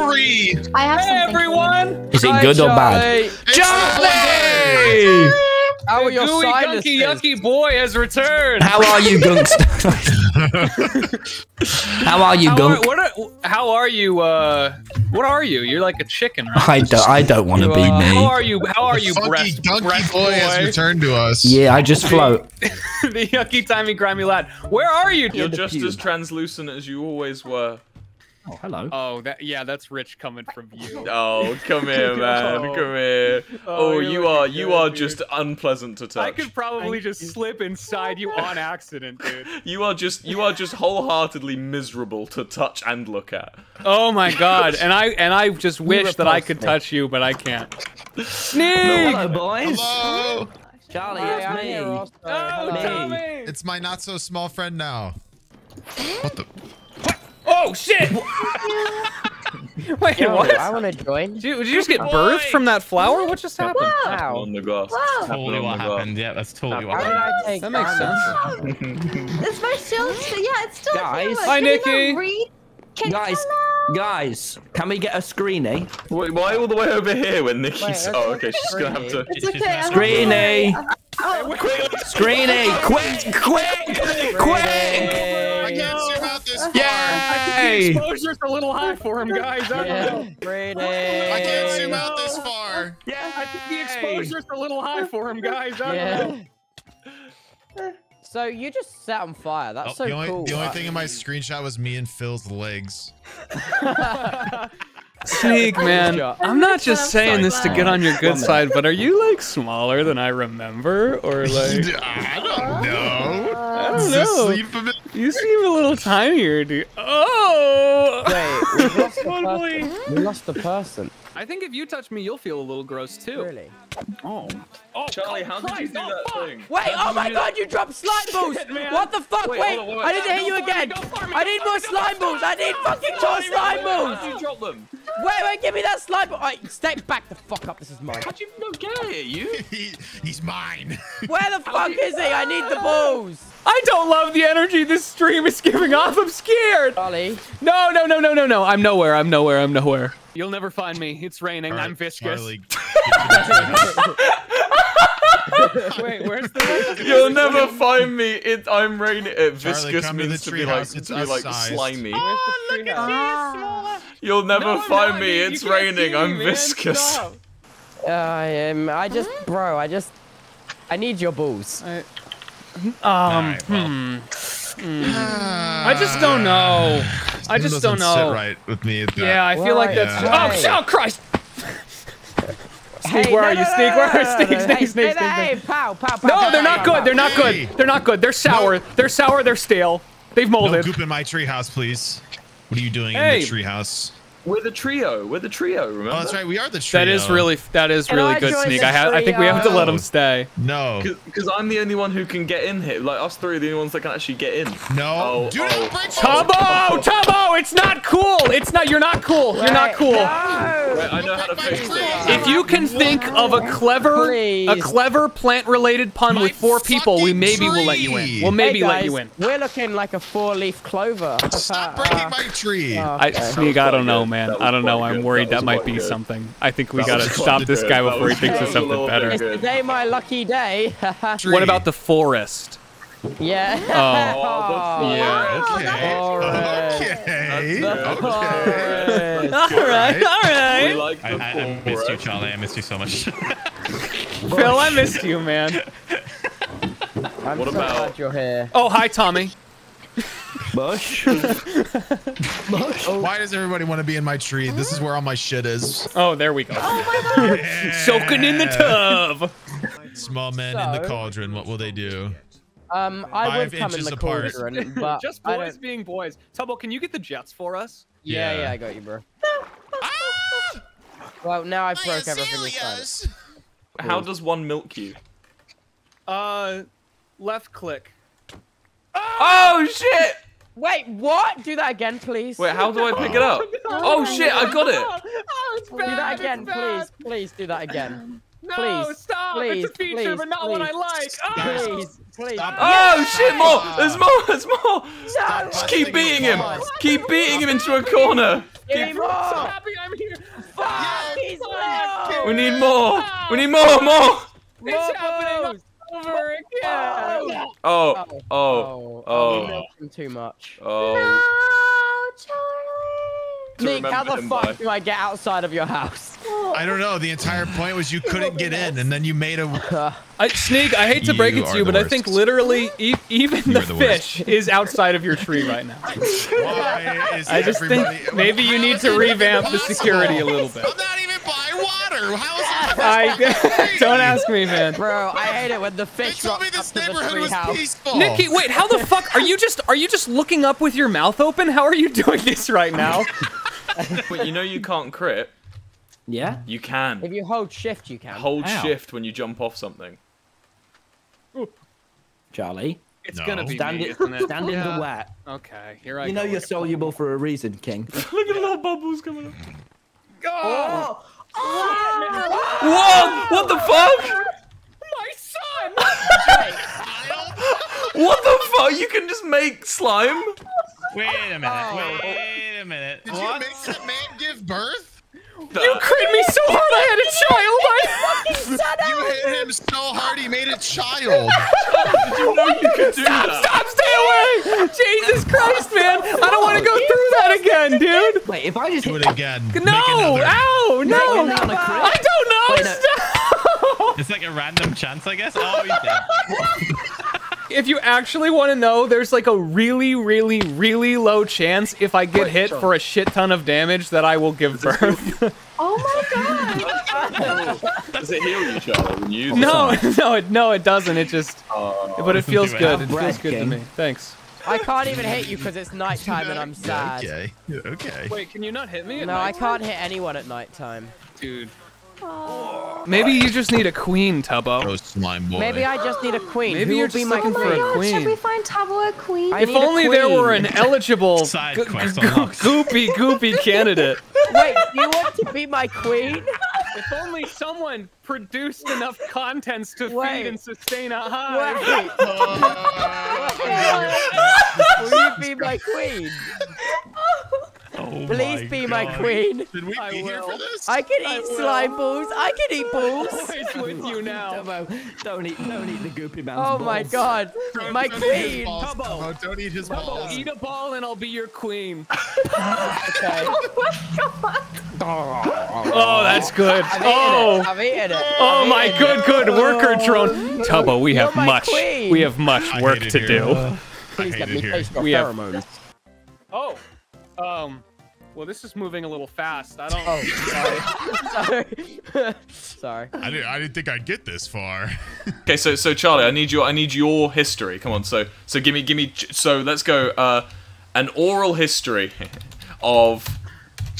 Three. I have Hey everyone! Is it Hi, good or bad? Charlie! Charlie! How are your gooey, sinuses? gunky, yucky boy has returned. How are you, Gunkster? How are you, How are, what are, how are you? Uh, what are you? You're like a chicken, right? I don't, I don't want to be You are- How are you? How are The you, funky breast, donkey breast boy, has returned to us. Yeah, I just float. the yucky, timey, grimy lad. Where are you? You're just as translucent as you always were. Oh, hello. Oh, that yeah, that's rich coming from you. Oh, come here, oh. man. Oh. Come here. Oh, Oh, you're you are good, are dude. just unpleasant to touch. I could probably just slip inside you on accident, dude. You are just you are just wholeheartedly miserable to touch and look at. Oh my god, and I and I just wish that I could me. touch you, but I can't. Sneeg! Hello, boys. Hello. Charlie, Hi, it's I'm me. Oh, Hello. Me. Tommy! It's my not so small friend now. What the? Oh shit! Wait, Yo, what? I want to join. Did you, did you just get birthed from that flower? What just happened? Wow. On the grass. Totally what happened. Yeah, that's totally what happened. I take That makes sense. It's my shield. Yeah, it's still Guys. here. Hi, Can you Niki. read? Can Guys, Hello. guys, can we get a screeny? Eh? Wait, why all the way over here when Niki's? Wait, oh, okay. look at She's gonna have to. It's She's okay. not I'm Screeny. Eh? sorry. Oh, Screeny, eh? quick, quick, quick! I can't zoom out this far. Yay! Exposure's a little high for him, guys. I don't Yeah. know. Oh I can't zoom out this far. Yeah, I think the exposure's a little high for him, guys. I don't know. Yeah. So you just sat on fire. That's Oh, so the only cool. the only thing in my screenshot was me and Phil's legs. Sneeg, man. I'm not just saying this to get on your good side, but are you like smaller than I remember, or like I don't know. I don't Does this know? Sleep a bit? You seem a little tinier, dude. Oh! Wait, we lost the Totally. person. We lost the person. I think if you touch me, you'll feel a little gross too. Really? Oh. Oh, oh Charlie, oh, how did you do oh, that fuck. thing? Wait, How oh my you do god, you dropped slime balls! What the fuck? Wait, Wait, hold on, wait, I didn't wait. hear you Go for me, again. me, I need more me, slime for balls. I need fucking more slime go balls. How did you drop them? Wait, wait, give me that slime ball. Alright, step back the fuck up. This is mine. How'd you not get it? You? He, he's mine. Where the fuck is he? I need the balls. I don't love the energy this stream is giving off. I'm scared. Charlie. No, no, no, no, no, no. I'm nowhere. I'm nowhere. I'm nowhere. You'll never find me. It's raining. All right, I'm viscous. Wait, where's the? You'll never find me. It. I'm raining. Uh, viscous come to means to be like treehouse, to it's be like us-sized. slimy. ah. You'll never No, find not, me. dude. It's You raining. me, I'm man. viscous. Stop. I am. I just, bro. I just. I need your balls. Um, Alright, well. hmm. I just don't know. I just don't know. Sit right with me. At that. Yeah, I feel like that's. Yeah. Oh, shit, oh, Christ! Sneeg, Hey, where no, are you? no, Sneeg, where are no, Sneeg, no, Sneeg, hey, Sneeg, Sneeg, Hey, pow, pow, pow. No, they're not pow, good. pow. They're not Hey. good. They're not good. They're sour. They're sour. They're stale. They've molded. No molded. goop in my treehouse, please. What are you doing Hey. in the treehouse? We're the trio. We're the trio. Oh, remember? Oh, that's right. We are the trio. That is really that is Can really I good, Sneeg. the I have. I think we have to let him stay. No. Because I'm the only one who can get in here. Like us three are the only ones that can actually get in. No. Oh, Do oh. not break Tubbo, It's not. You're not cool. You're not cool. no. Wait, I know how to fix tree. it. If you can think of a clever, a clever plant-related pun My with four people, we fucking maybe will let you in. tree. We'll maybe hey let guys, you in. We're looking like a four-leaf clover. Stop uh, breaking my tree. Oh, I, okay. Sneeg, I don't know, man. I don't know. I'm worried That that, might be good. something. I think we That gotta stop this good. guy before he thinks of something better. bit today my lucky day. What about the forest? Yeah. Oh, oh yeah. Okay. Alright. Okay. That's good. Okay. All right, all We like I, the I, I missed you. Charlie. I missed you so much. Phil, I missed you, man. I'm What so about- glad you're here. Oh, hi, Tommy. Bush. Why does everybody want to be in my tree? This is where all my shit is. Oh, there we go. Oh yeah. Soaking in the tub. Small men in the cauldron. What will they do? Um, I Five would come in inches the apart. cauldron, but Just boys being boys. Tubbo, can you get the jets for us? Yeah, Yeah. yeah, I got you, bro. Ah! Well, now I broke everything this time. How does one milk you? Uh, left click. Oh shit! Wait, what? Do that again, please. Wait, how do I pick it up? Oh shit! I got it. Oh, it's Do that again, please. Please do that again. No, Please, stop. please, it's a feature, please, but not what I like. Oh. Please, please. Oh shit! More! There's more! There's more! No. Just keep beating him! Keep beating him into a corner! Give me more. happy I'm here. Fuck, he's low. We need more! We need more! More! It's happening over again. Oh! Oh! Oh, Oh! oh, Oh! too much. Oh! No, Charlie. Nick, how the fuck by. do I get outside of your house? I don't know. The entire point was you couldn't get in, and then you made a. I, Sneeg, I hate to break it to you, the but I think literally e- even You the are the worst. fish is outside of your tree right now. Why is I just think maybe you need to How is it revamp the security a little bit. I'm not even by water. How is it? I don't ask me, man. Bro, I hate it when the They fish told rock me up this to the neighborhood tree was house. peaceful. Niki, wait, how the fuck are you just are you just looking up with your mouth open? How are you doing this right now? But you know you can't crit. Yeah? You can. If you hold shift, you can. Hold How? shift when you jump off something. Charlie, It's No. gonna be stand, me, it, isn't it? stand in Yeah. the wet. Okay, here I go. You go. know you're soluble for a reason, King. Look at the little bubbles coming up. Oh. Oh! oh, Whoa! What the fuck? my son! What the fuck? You can just make slime? Wait a minute. Oh. Wait a minute. Did you What? make that man give birth? You crit me so hard I had a child. I... You hit him so hard he made a child. Did you know you could do that? Stop! Stay away! Jesus Christ, man! I don't want to go through that again, dude. Wait, if I just Do it again. No! Ow! No! Make another crit. I don't know. Wait, no. Stop! It's like a random chance, I guess. Oh, he's dead. If you actually want to know, there's like a really, really, really low chance if I get hit for a shit ton of damage that I will give birth. Oh my god. Does it heal you, Charlie, when you no, no, it, no, it doesn't. It just, oh. but it feels good. It feels good to me. Thanks. I can't even hit you because it's nighttime and I'm sad. Okay. Okay. Wait, can you not hit me? No, I can't hit anyone at nighttime. dude. Maybe you just need a queen, Tubbo. Oh, slime boy. Maybe I just need a queen. Maybe Who you're will be just my looking Oh for my a god, queen. should we find Tubbo a queen? I If need a only there were an eligible, Side quest goopy, goopy candidate. Wait, you want to be my queen? If only someone produced enough contents to Wait. feed and sustain a hive. Wait, will you be my queen? Oh Please be my queen. Did we I be here will. for this? I can I eat will. slime balls. I can eat balls. Always with you now. Tubbo, don't eat, don't eat the goopy man's Oh my balls. god, my Don't queen. balls, Tubbo. Tubbo. Don't eat his balls. Eat a ball and I'll be your queen. Oh okay. Oh, that's good. I've eaten Oh, it. I've oh I've my eaten good, good worker drone. Oh. Tubbo, we have much. queen. We have much work to here. do. I it. Please hate let it me here. taste your We have- pheromones. Um, well, this is moving a little fast. I don't. Oh, sorry. sorry. sorry. I didn't. I didn't think I'd get this far. Okay, so so Charlie, I need your I need your history. Come on, so so give me give me so let's go uh an oral history of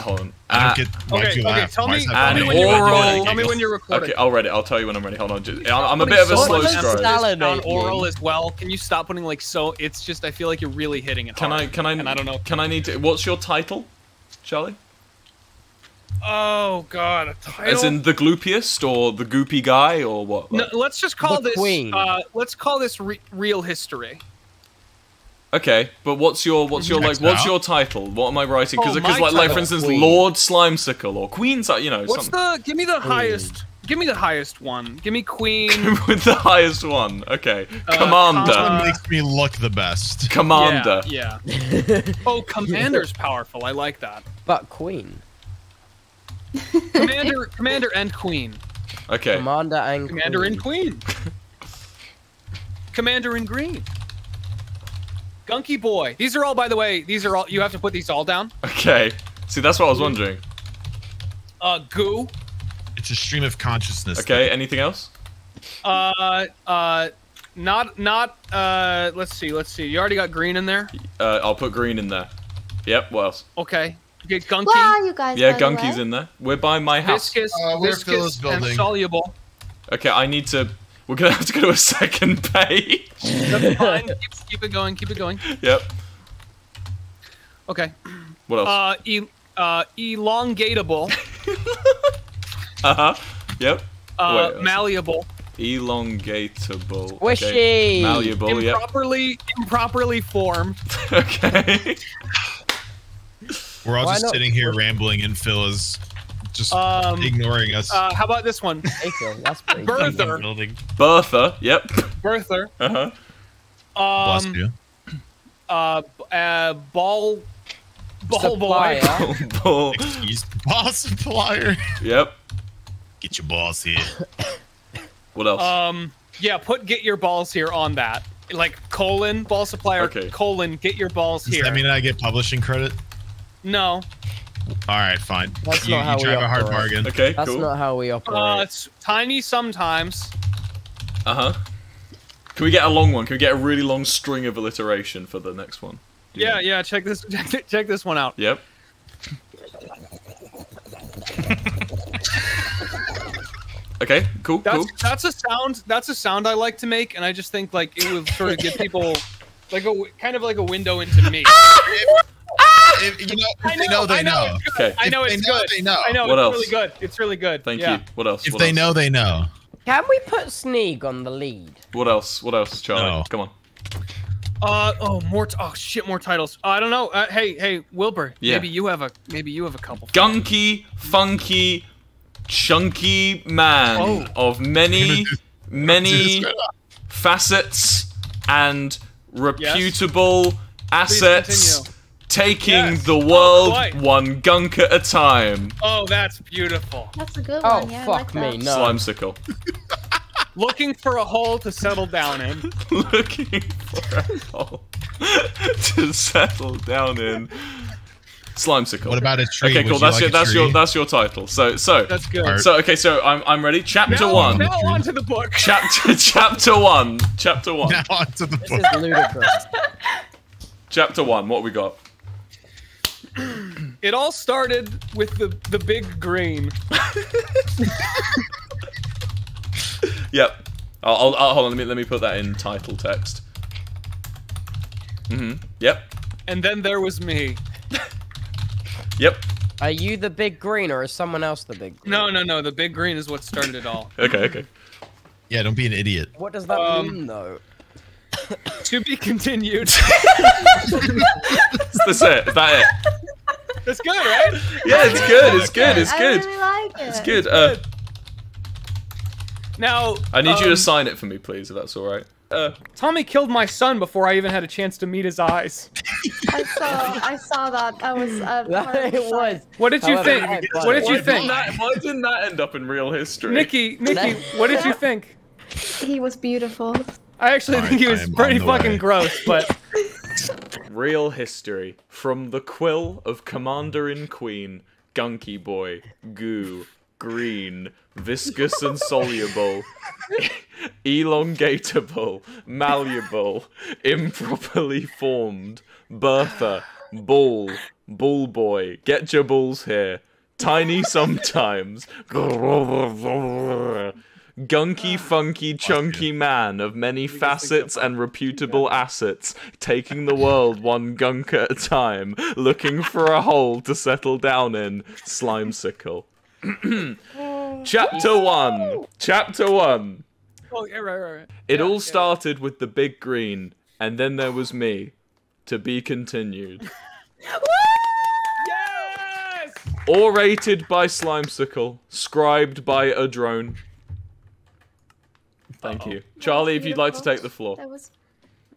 hold on. I don't get. Why'd Okay, you okay, laugh? tell Why me, is that tell me An funny? when you're oral- recording. Tell me when you're recording. okay, I'll read it. I'll tell you when I'm ready. Hold on. Just, I'm, I'm a bit of a slow much stroke. on oral as well. Can you stop putting like so? It's just I feel like you're really hitting it. Can I can I And I don't know. Can I need to? What's your title, Charlie? Oh God, a title. As in the gloopiest or the goopy guy or what? No, let's just call The this. queen. Uh, let's call this re- real history. Okay, but what's your what's your like what's your title? What am I writing? Because Oh, like like for instance, Queen. Lord Slimecicle or Queen, you know, What's something the? Give me the highest. Give me the highest one. Give me queen. with the highest one. Okay, Uh, Commander, comma- It makes me look the best. Commander. Yeah. yeah. oh, commander's powerful. I like that. But queen. Commander, commander, and queen. Okay, Commander and Commander queen. and queen. Commander in green. Gunky boy. These are all, by the way. These are all. You have to put these all down. okay. See, that's what I was wondering. Uh, goo. It's a stream of consciousness. Okay, anything else? Uh, uh, not, not. Uh, let's see. Let's see. You already got green in there. Uh, I'll put green in there. Yep. What else? Okay. Get gunky. Where are you guys? Yeah, by the Gunky's way? in there. We're by my house. Viscous, Uh, we're viscous, Phil's and building. soluble. Okay, I need to. We're gonna have to go to a second page. That's fine. keep, keep it going. Keep it going. yep. Okay. What else? Uh, e- uh, elongatable. Uh huh. Yep. Uh, Wait, malleable. Elongatable. Squishy. Okay. Malleable, yep. Improperly, improperly formed. Okay. We're all Why just not? sitting here rambling, and Phil is just Um, ignoring us. Uh, how about this one? Hey, Phil, that's pretty Birth- Building. Bertha, yep. Birther. Uh-huh. Bless Um, you. uh, uh, ball, ball boy. Supplier. Bull. Excuse boss supplier. Yep. Get your boss here. What else? Um, yeah, put get your balls here on that. Like colon ball supplier Okay. colon get your balls Does here. that mean I get publishing credit? no, All right, fine. That's you not how you we drive a hard operate. bargain. okay, That's cool. not how we operate. uh, it's tiny sometimes. Uh-huh. Can we get a long one? Can we get a really long string of alliteration for the next one? Do Yeah, yeah. Check this. Check, check this one out. Yep. okay, cool, That's cool. that's a sound. That's a sound I like to make, and I just think like it would sort of give people like a kind of like a window into me. If, you know, if I they know, they I know. It's. Okay. I know it's good. they know. I know What it's else? really good. It's really good. Thank yeah. you. What else? If what they else? know, they know. Can we put Sneeg on the lead? What else? What else, Charlie? No. Come on. Uh oh, more. T- oh shit, more titles. Uh, I don't know. Uh, hey, hey, Wilbur. Yeah. Maybe you have a. Maybe you have a couple. Gunky, funky, chunky man Oh. of many, Do many facets and reputable assets, continue. Taking Yes. the Oh, world quite. one gunk at a time. Oh, that's beautiful. That's a good Oh, one. Yeah, fuck like me, that. no. Slimecicle. Looking for a hole to settle down in. Looking for a hole to settle down in. Slimecicle. What about a tree? Okay, cool. you That's like your a that's your that's your title. So so That's good. So okay. So I'm I'm ready. Chapter now, one. Now on to the book. Chapter chapter one. Chapter one. Now onto the book. This is ludicrous. Chapter one. What we got? It all started with the the big green. Yep. I'll, I'll, I'll hold on. Let me let me put that in title text. Mhm. Yep. And then there was me. Yep. Are you the big green or is someone else the big green? No, no, no. The big green is what started it all. Okay. Okay. Yeah, don't be an idiot. What does that Um, mean though? to be continued. That's it. Is that it? That's good, right? Yeah, it's good. It's good. It's I good. really like it. It's good. Uh, Now I need you um, to sign it for me, please, if that's all right. Uh, Tommy killed my son before I even had a chance to meet his eyes. I saw. I saw that. That was. Uh, part of it was. What did you However, think? I- What did Why you didn't think? that- why didn't that end up in real history? Niki, Niki, what did you think? He was beautiful. I actually Alright, think he was I'm pretty fucking way. gross, but Real history from the quill of Commander in Queen, Gunky Boy, Goo, Green, Viscous and Soluble, Elongatable, Malleable, Improperly Formed, Bertha, Ball, Bull Boy, Get Your Balls Here, Tiny Sometimes, Gunky, funky, chunky man of many facets and reputable assets, taking the world one gunk at a time, looking for a hole to settle down in. Slimecicle. Chapter 1. Chapter 1. oh yeah, right, right, right. It all started with the big green, and then there was me. To be continued. Yes! Orated by Slimecicle, scribed by a drone. Thank you. Charlie, if you'd like to take the floor. That was.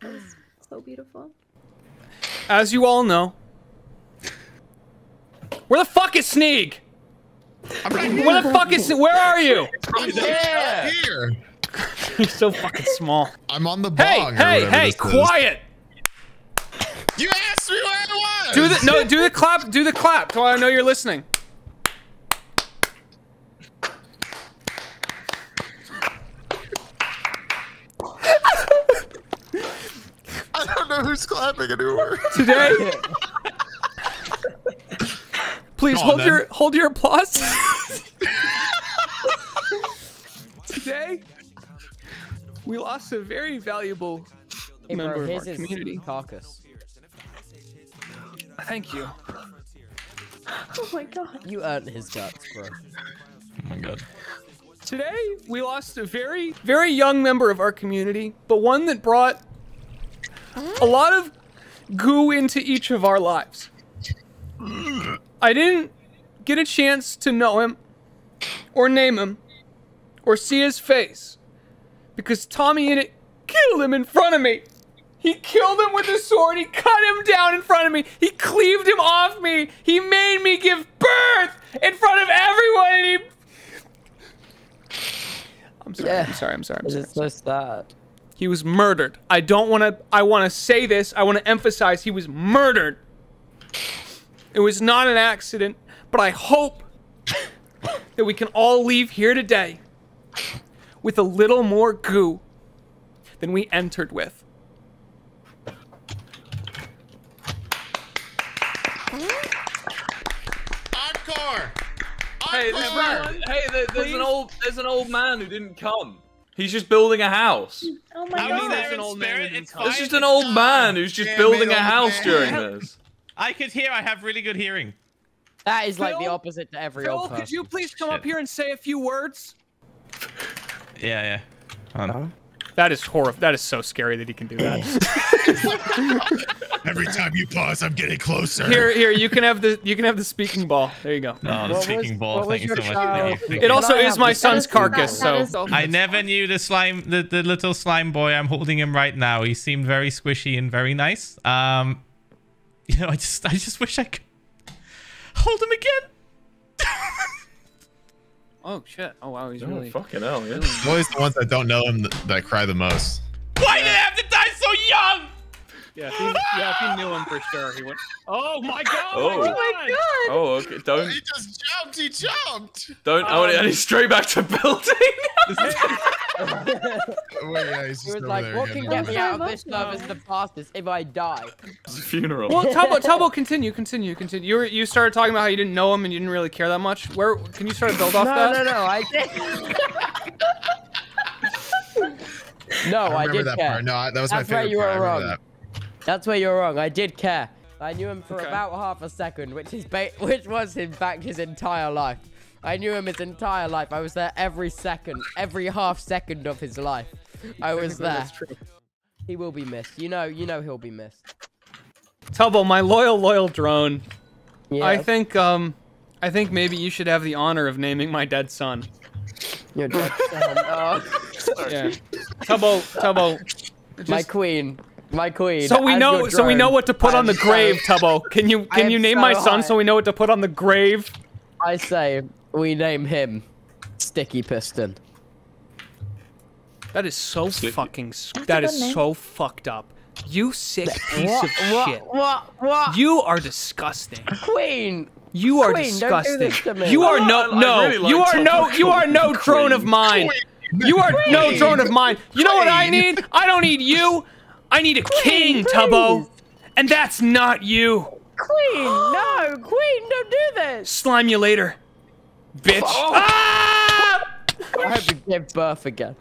That was so beautiful. As you all know, where the fuck is Sneeg? Where the fuck is? Where are you? Yeah. Here. You're so fucking small. I'm on the Hey, bong. or hey, hey! this is. Quiet. You asked me where I was. Do the no. Do the clap. Do the clap. So I know you're listening. I don't know who's clapping anymore. Today. Please on, hold then. your hold your applause. Today, we lost a very valuable Hey, member bro, of our his community. carcass. Thank you. Oh my god. You earned his guts, bro. Oh my god. Today, we lost a very, very young member of our community, but one that brought a lot of goo into each of our lives. I didn't get a chance to know him, or name him, or see his face, because TommyInnit killed him in front of me. He killed him with a sword. He cut him down in front of me. He cleaved him off me. He made me give birth in front of everyone. And he. I'm sorry. I'm sorry. I'm sorry. I'm sorry. is so sad. He was murdered. I don't want to. I want to say this. I want to emphasize he was murdered. It was not an accident, but I hope that we can all leave here today with a little more goo than we entered with. Encore! Hey, there's, hey, there, there's an old there's an old man who didn't come. He's just building a house. Oh my I god. mean, there's an old man spirit, who it's didn't fine. There's just an old man who's just Damn building a house man. during this. I could hear. I have really good hearing. That is like the opposite to every Phil, old person. could you please come up here and say a few words? Yeah, yeah. Hold on. That is horrible. That is so scary that he can do that. Every time you pause, I'm getting closer. here, here, you can have the you can have the speaking ball. There you go. Oh, the What was- speaking ball. Thank you so your much. Thank you, child- thank It also is my son's that is- carcass, that is so awful. I never knew the slime, the, the little slime boy. I'm holding him right now. He seemed very squishy and very nice. Um, you know, I just, I just wish I could hold him again. Oh shit! Oh wow, he's Oh, really. fucking hell, yeah. Always the ones that don't know him that, that cry the most. Why did I have to die so young? Yeah, if he, yeah, if you knew him for sure, he would. Oh my god! Oh. oh my Oh god! god. Oh, okay. Don't, He just jumped. He jumped. don't. oh, and he's straight back to building. Oh, wait, yeah, he's He just was like, there what again. can get me out of this this is the fastest if I die? It's a funeral. Well, Tubbo, Tubbo, continue, continue, continue. You were, you started talking about how you didn't know him and you didn't really care that much. Where can you start to build off No, that? no, no, no, I did. no, I I, remember did that care. part. No, I- that was my That's where favorite you part. I were remember wrong. that. That's where you're wrong. I did care. I knew him for Okay. about half a second, which is ba- which was in fact his entire life. I knew him his entire life. I was there every second, every half second of his life. I was there. He will be missed. You know, you know he'll be missed. Tubbo, my loyal, loyal drone. Yeah. I think, um, I think maybe you should have the honor of naming my dead son. You're dead, son. Oh, Yeah. Tubbo, Tubbo. my queen. My queen. so we as know, so we know what to put I on the so- grave, Tubbo. Can you, can you name so my son high. so we know what to put on the grave? I say we name him Sticky Piston. That is so fucking. That's That a is good name. so fucked up. You sick piece what, of what, shit. What? What? You are disgusting. queen. You are Queen, don't do disgusting. this to me. You are no no. really like you are no you are no him drone of Queen. mine. You are no drone of mine. You know what I need? I don't need you. I need a king, Tubbo. And that's not you. Queen, no, Queen, don't do this. Slime you later. Bitch. Oh. Ah! I hope you give birth again.